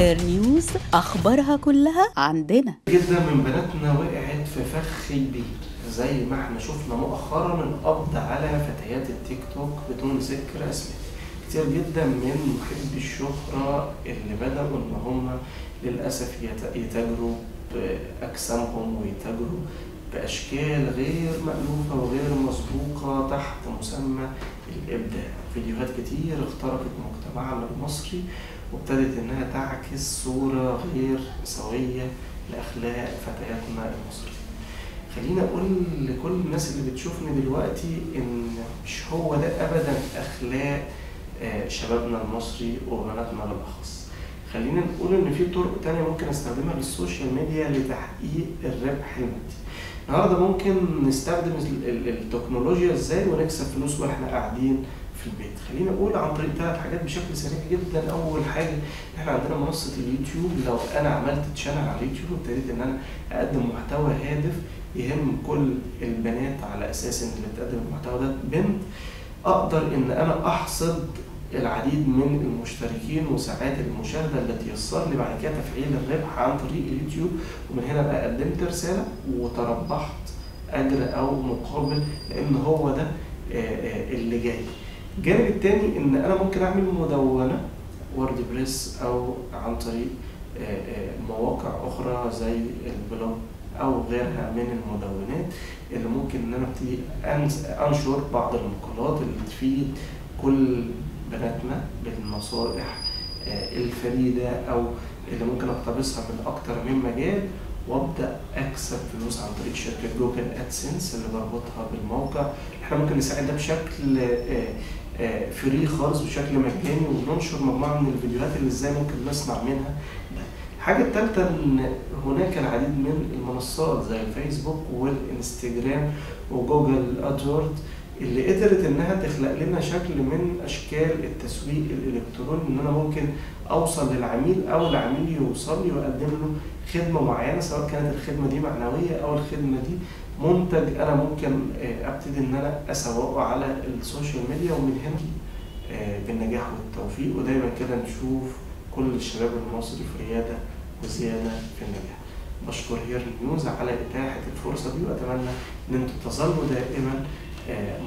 هير نيوز أخبارها كلها عندنا. جدا من بناتنا وقعت في فخ كبير زي ما إحنا شفنا مؤخرا القبض على فتيات التيك توك بدون ذكر اسماء. كتير جدا من محبي الشهرة اللي بدأوا إن هم للأسف يت- يتاجروا بأجسامهم ويتاجروا بأشكال غير مألوفة وغير مسبوقة تحت مسمى الإبداع. فيديوهات كتير اخترقت مجتمعنا المصري وابتدت إنها تعكس صورة غير سوية لأخلاق فتياتنا المصرية. خليني أقول لكل الناس اللي بتشوفني دلوقتي إن مش هو ده أبدا أخلاق آه، شبابنا المصري وبناتنا بالأخص خلينا نقول إن في طرق تانية ممكن أستخدمها للسوشيال ميديا لتحقيق الربح المادي. النهارده ممكن نستخدم ال- ال- التكنولوجيا إزاي ونكسب فلوس وإحنا قاعدين في البيت. خلينا أقول عن طريق ثلاث حاجات بشكل سريع جدا. أول حاجة إحنا عندنا منصة اليوتيوب. لو أنا عملت channel على اليوتيوب وابتديت إن أنا أقدم محتوى هادف يهم كل البنات على أساس إن اللي بتقدم المحتوى ده بنت أقدر إن أنا أحصد العديد من المشتركين وساعات المشاهدة التي يسر لي بعد كده تفعيل الربح عن طريق اليوتيوب. ومن هنا بقى قدمت رسالة وتربحت أجر أو مقابل لأن هو ده آه، آه، اللي جاي. الجانب التاني إن أنا ممكن أعمل مدونة WordPress أو عن طريق آه، آه، مواقع أخرى زي ال blog أو غيرها من المدونات اللي ممكن إن أنا أبتدي أنشر بعض المقالات اللي تفيد كل بناتنا بالنصائح آه، الفريدة أو اللي ممكن أقتبسها من أكتر من مجال وابدأ أكسب فلوس عن طريق شركة Google AdSense اللي بربطها بالموقع إحنا ممكن نساعد ده بشكل آه، آه، free خالص بشكل مجاني وننشر مجموعة من الفيديوهات اللي إزاي ممكن نصنع منها ده. الحاجة الثالثه إن هناك العديد من المنصات زي الفيسبوك والإنستجرام و Google AdWords اللي قدرت إنها تخلق لنا شكل من أشكال التسويق الإلكتروني إن أنا ممكن أوصل للعميل أو العميل يوصل لي وأقدم له خدمة معينة سواء كانت الخدمة دي معنوية أو الخدمة دي منتج أنا ممكن آه، أبتدي إن أنا أسوقه على ال social media ومن هنا آه، بالنجاح والتوفيق. ودايما كده نشوف كل الشباب المصري في ريادة وزيادة في النجاح. بشكر هير نيوز على إتاحة الفرصة دي وأتمنى إن أنتم تظلوا دائما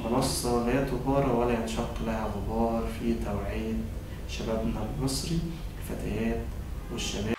منصة لا تبارى ولا ينشق لها غبار في توعية شبابنا المصري الفتيات والشباب.